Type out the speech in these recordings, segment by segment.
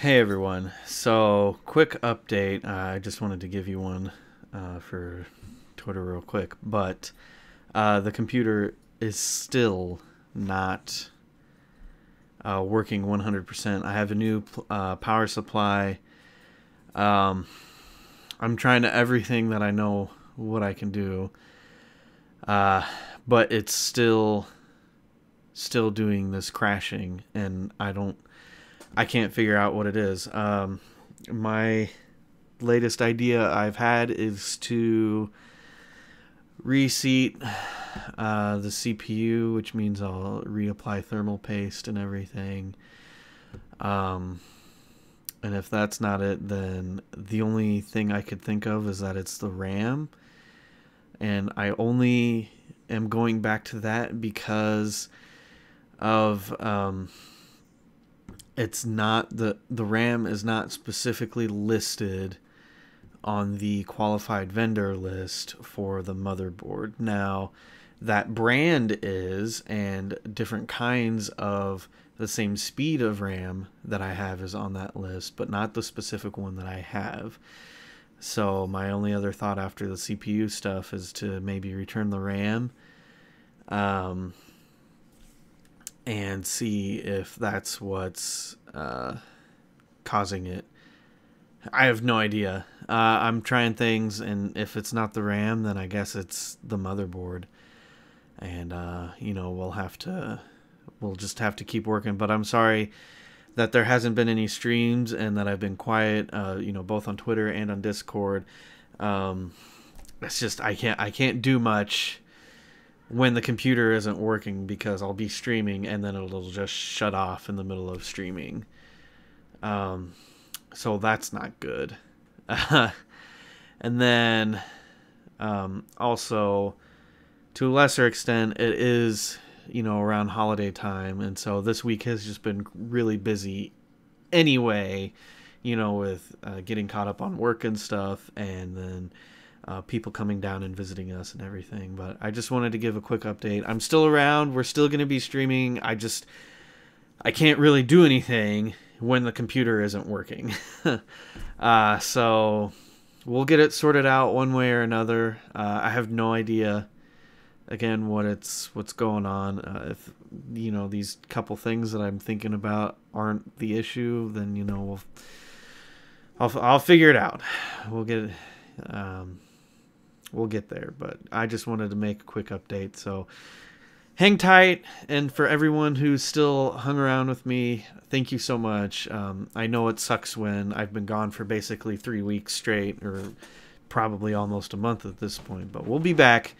Hey everyone. So, quick update. Uh, I just wanted to give you one uh, for Twitter real quick, but uh, the computer is still not uh, working 100%. I have a new uh, power supply. Um, I'm trying to everything that I know what I can do, uh, but it's still still doing this crashing, and I don't I can't figure out what it is. Um, my latest idea I've had is to reseat uh, the CPU, which means I'll reapply thermal paste and everything. Um, and if that's not it, then the only thing I could think of is that it's the RAM. And I only am going back to that because of um, it's not the the RAM is not specifically listed on the qualified vendor list for the motherboard. Now, that brand is and different kinds of the same speed of RAM that I have is on that list, but not the specific one that I have. So my only other thought after the CPU stuff is to maybe return the RAM. Um, and see if that's what's uh, causing it. I have no idea. Uh, I'm trying things, and if it's not the RAM, then I guess it's the motherboard. And uh, you know, we'll have to, we'll just have to keep working. But I'm sorry that there hasn't been any streams and that I've been quiet. Uh, you know, both on Twitter and on Discord. Um, it's just I can't I can't do much when the computer isn't working because I'll be streaming and then it'll just shut off in the middle of streaming. Um, so that's not good. and then um, also, to a lesser extent, it is, you know, around holiday time. And so this week has just been really busy anyway, you know, with uh, getting caught up on work and stuff. And then uh, people coming down and visiting us and everything. But I just wanted to give a quick update. I'm still around. We're still going to be streaming. I just I can't really do anything when the computer isn't working. uh, so we'll get it sorted out one way or another. Uh, I have no idea again what it's what's going on. Uh, if you know these couple things that I'm thinking about aren't the issue, then you know we'll I'll I'll figure it out. We'll get um, we'll get there. But I just wanted to make a quick update. So hang tight. And for everyone who's still hung around with me, thank you so much. Um, I know it sucks when I've been gone for basically three weeks straight, or probably almost a month at this point. But we'll be back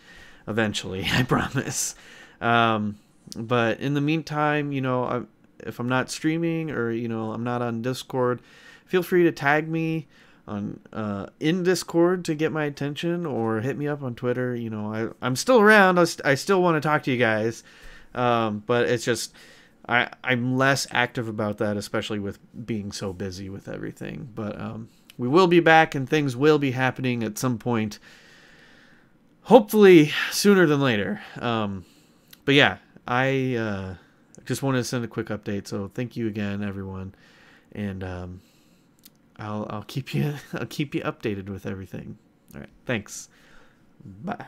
eventually, I promise. Um, but in the meantime, you know, if I'm not streaming or you know I'm not on Discord, feel free to tag me on uh, in Discord to get my attention or hit me up on Twitter. You know, I I'm still around. I, st- I still want to talk to you guys, um, but it's just I I'm less active about that, especially with being so busy with everything. But um, we will be back, and things will be happening at some point. Hopefully sooner than later. Um, but yeah, I uh, just wanted to send a quick update. So thank you again, everyone, and um, I'll I'll keep you I'll keep you updated with everything. All right. Thanks. Bye.